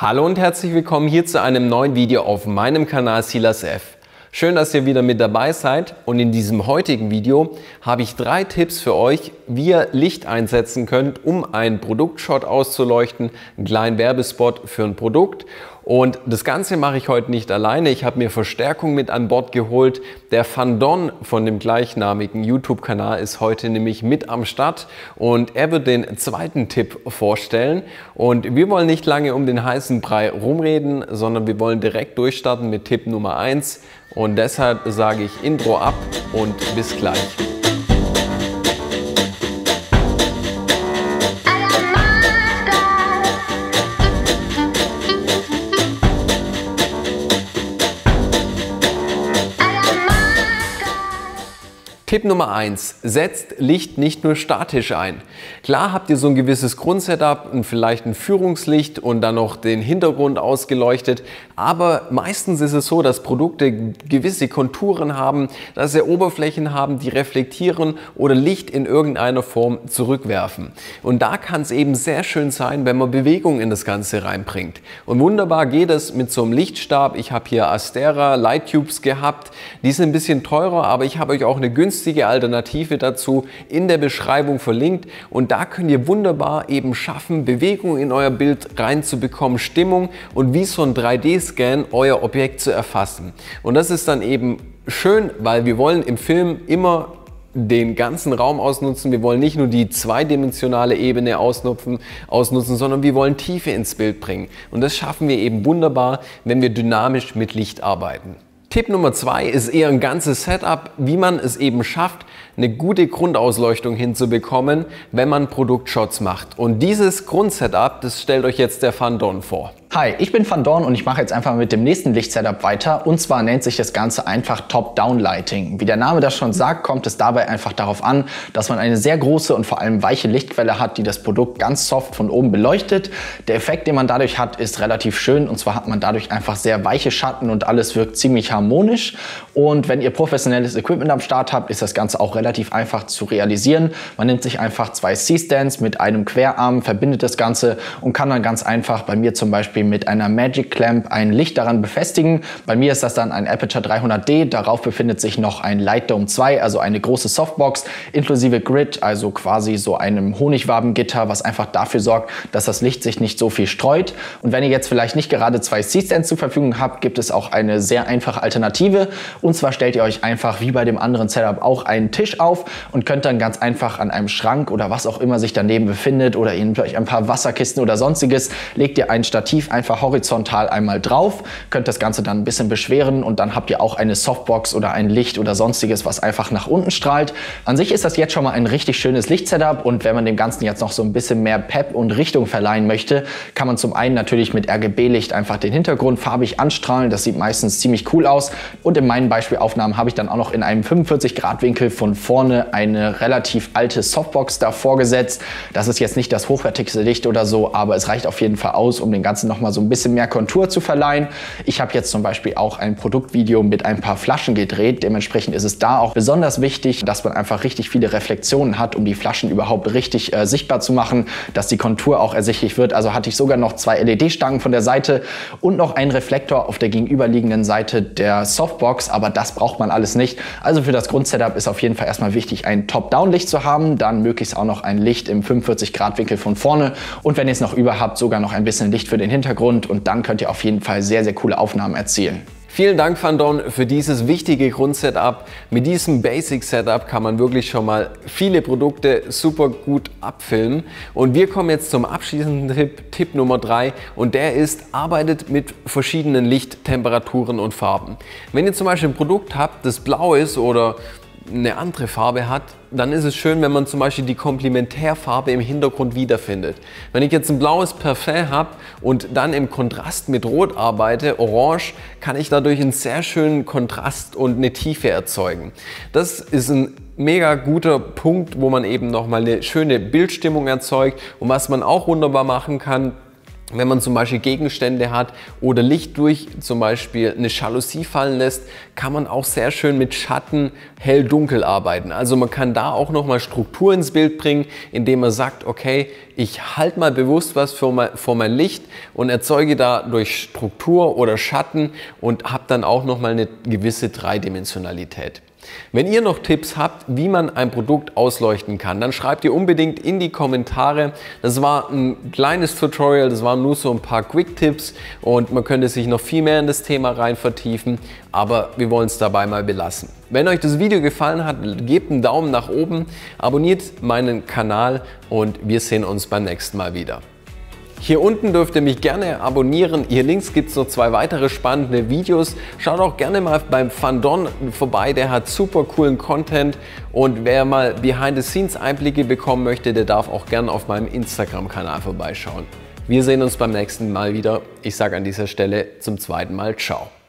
Hallo und herzlich willkommen hier zu einem neuen Video auf meinem Kanal Silas F. Schön, dass ihr wieder mit dabei seid und in diesem heutigen Video habe ich drei Tipps für euch, wie ihr Licht einsetzen könnt, um einen Produktshot auszuleuchten, einen kleinen Werbespot für ein Produkt und das Ganze mache ich heute nicht alleine. Ich habe mir Verstärkung mit an Bord geholt. Der Fandon von dem gleichnamigen YouTube-Kanal ist heute nämlich mit am Start und er wird den zweiten Tipp vorstellen. Und wir wollen nicht lange um den heißen Brei rumreden, sondern wir wollen direkt durchstarten mit Tipp Nummer 1. Und deshalb sage ich Intro ab und bis gleich. Tipp Nummer 1. Setzt Licht nicht nur statisch ein. Klar habt ihr so ein gewisses Grundsetup, vielleicht ein Führungslicht und dann noch den Hintergrund ausgeleuchtet, aber meistens ist es so, dass Produkte gewisse Konturen haben, dass sie Oberflächen haben, die reflektieren oder Licht in irgendeiner Form zurückwerfen. Und da kann es eben sehr schön sein, wenn man Bewegung in das Ganze reinbringt. Und wunderbar geht es mit so einem Lichtstab. Ich habe hier Astera Light Tubes gehabt. Die sind ein bisschen teurer, aber ich habe euch auch eine günstige günstige Alternative dazu in der Beschreibung verlinkt und da könnt ihr wunderbar eben schaffen, Bewegung in euer Bild reinzubekommen, Stimmung und wie so ein 3D-Scan euer Objekt zu erfassen. Und das ist dann eben schön, weil wir wollen im Film immer den ganzen Raum ausnutzen. Wir wollen nicht nur die zweidimensionale Ebene ausnutzen, ausnutzen, sondern wir wollen Tiefe ins Bild bringen. Und das schaffen wir eben wunderbar, wenn wir dynamisch mit Licht arbeiten. Tipp Nummer zwei ist eher ein ganzes Setup, wie man es eben schafft, eine gute Grundausleuchtung hinzubekommen, wenn man Produktshots macht. Und dieses Grundsetup, das stellt euch jetzt der Fandon vor. Hi, ich bin Van Dorn und ich mache jetzt einfach mit dem nächsten Lichtsetup weiter und zwar nennt sich das Ganze einfach Top-Down-Lighting. Wie der Name das schon sagt, kommt es dabei einfach darauf an, dass man eine sehr große und vor allem weiche Lichtquelle hat, die das Produkt ganz soft von oben beleuchtet. Der Effekt, den man dadurch hat, ist relativ schön und zwar hat man dadurch einfach sehr weiche Schatten und alles wirkt ziemlich harmonisch und wenn ihr professionelles Equipment am Start habt, ist das Ganze auch relativ einfach zu realisieren. Man nimmt sich einfach zwei C-Stands mit einem Querarm, verbindet das Ganze und kann dann ganz einfach bei mir zum Beispiel Beispiel mit einer Magic Clamp ein Licht daran befestigen. Bei mir ist das dann ein Aperture 300D. Darauf befindet sich noch ein Light Dome 2, also eine große Softbox inklusive Grid, also quasi so einem Honigwabengitter, was einfach dafür sorgt, dass das Licht sich nicht so viel streut. Und wenn ihr jetzt vielleicht nicht gerade zwei C-Stands zur Verfügung habt, gibt es auch eine sehr einfache Alternative. Und zwar stellt ihr euch einfach wie bei dem anderen Setup auch einen Tisch auf und könnt dann ganz einfach an einem Schrank oder was auch immer sich daneben befindet oder ihr nehmt euch ein paar Wasserkisten oder sonstiges, legt ihr ein Stativ einfach horizontal einmal drauf, könnt das Ganze dann ein bisschen beschweren und dann habt ihr auch eine Softbox oder ein Licht oder sonstiges, was einfach nach unten strahlt. An sich ist das jetzt schon mal ein richtig schönes Lichtsetup und wenn man dem Ganzen jetzt noch so ein bisschen mehr Pep und Richtung verleihen möchte, kann man zum einen natürlich mit RGB-Licht einfach den Hintergrund farbig anstrahlen. Das sieht meistens ziemlich cool aus und in meinen Beispielaufnahmen habe ich dann auch noch in einem 45 Grad Winkel von vorne eine relativ alte Softbox davor gesetzt. Das ist jetzt nicht das hochwertigste Licht oder so, aber es reicht auf jeden Fall aus, um den ganzen noch nochmal so ein bisschen mehr Kontur zu verleihen. Ich habe jetzt zum Beispiel auch ein Produktvideo mit ein paar Flaschen gedreht. Dementsprechend ist es da auch besonders wichtig, dass man einfach richtig viele Reflexionen hat, um die Flaschen überhaupt richtig äh, sichtbar zu machen, dass die Kontur auch ersichtlich wird. Also hatte ich sogar noch zwei LED-Stangen von der Seite und noch einen Reflektor auf der gegenüberliegenden Seite der Softbox, aber das braucht man alles nicht. Also für das Grundsetup ist auf jeden Fall erstmal wichtig, ein Top-Down-Licht zu haben, dann möglichst auch noch ein Licht im 45 Grad Winkel von vorne und wenn ihr es noch über habt, sogar noch ein bisschen Licht für den Hintergrund Hintergrund und dann könnt ihr auf jeden Fall sehr, sehr coole Aufnahmen erzielen. Vielen Dank, Van Don, für dieses wichtige Grundsetup. Mit diesem Basic Setup kann man wirklich schon mal viele Produkte super gut abfilmen. Und wir kommen jetzt zum abschließenden Tipp, Tipp Nummer 3 und der ist, arbeitet mit verschiedenen Lichttemperaturen und Farben. Wenn ihr zum Beispiel ein Produkt habt, das blau ist oder eine andere Farbe hat, dann ist es schön, wenn man zum Beispiel die Komplementärfarbe im Hintergrund wiederfindet. Wenn ich jetzt ein blaues Parfum habe und dann im Kontrast mit Rot arbeite, Orange, kann ich dadurch einen sehr schönen Kontrast und eine Tiefe erzeugen. Das ist ein mega guter Punkt, wo man eben nochmal eine schöne Bildstimmung erzeugt und was man auch wunderbar machen kann, wenn man zum Beispiel Gegenstände hat oder Licht durch zum Beispiel eine Jalousie fallen lässt, kann man auch sehr schön mit Schatten hell-dunkel arbeiten. Also man kann da auch nochmal Struktur ins Bild bringen, indem man sagt, okay, ich halte mal bewusst was vor mein, vor mein Licht und erzeuge da durch Struktur oder Schatten und habe dann auch nochmal eine gewisse Dreidimensionalität. Wenn ihr noch Tipps habt, wie man ein Produkt ausleuchten kann, dann schreibt ihr unbedingt in die Kommentare. Das war ein kleines Tutorial, das waren nur so ein paar Quick-Tipps und man könnte sich noch viel mehr in das Thema rein vertiefen, aber wir wollen es dabei mal belassen. Wenn euch das Video gefallen hat, gebt einen Daumen nach oben, abonniert meinen Kanal und wir sehen uns beim nächsten Mal wieder. Hier unten dürft ihr mich gerne abonnieren. Hier links gibt es noch zwei weitere spannende Videos. Schaut auch gerne mal beim Fandon vorbei, der hat super coolen Content. Und wer mal Behind-the-Scenes-Einblicke bekommen möchte, der darf auch gerne auf meinem Instagram-Kanal vorbeischauen. Wir sehen uns beim nächsten Mal wieder. Ich sage an dieser Stelle zum zweiten Mal Ciao.